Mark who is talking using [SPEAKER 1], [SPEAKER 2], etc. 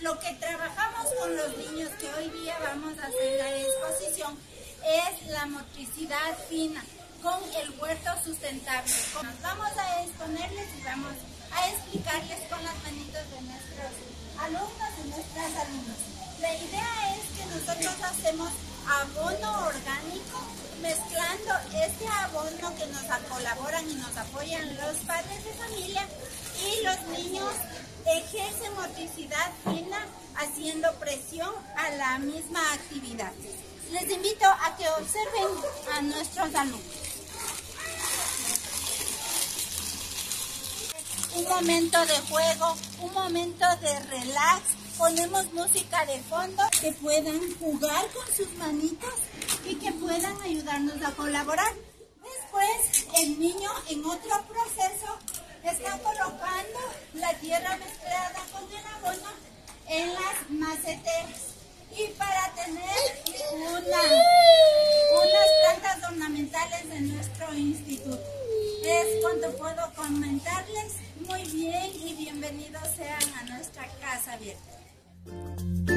[SPEAKER 1] Lo que trabajamos con los niños que hoy día vamos a hacer la exposición es la motricidad fina con el huerto sustentable. Vamos a exponerles y vamos a explicarles con las manitos de nuestros alumnos y nuestras alumnas. La idea es que nosotros hacemos abono orgánico mezclando este abono que nos colaboran y nos apoyan los padres de familia y los niños ejercen motricidad fina haciendo presión a la misma actividad. Les invito a que observen a nuestros alumnos. Un momento de juego, un momento de relax, ponemos música de fondo, que puedan jugar con sus manitos y que puedan ayudarnos a colaborar. Después, el niño en otro proceso está colocando la tierra mezclada en las maceteras. Y para tener una, unas plantas ornamentales de nuestro instituto. Es cuanto puedo comentarles. Muy bien y bienvenidos sean a nuestra casa abierta.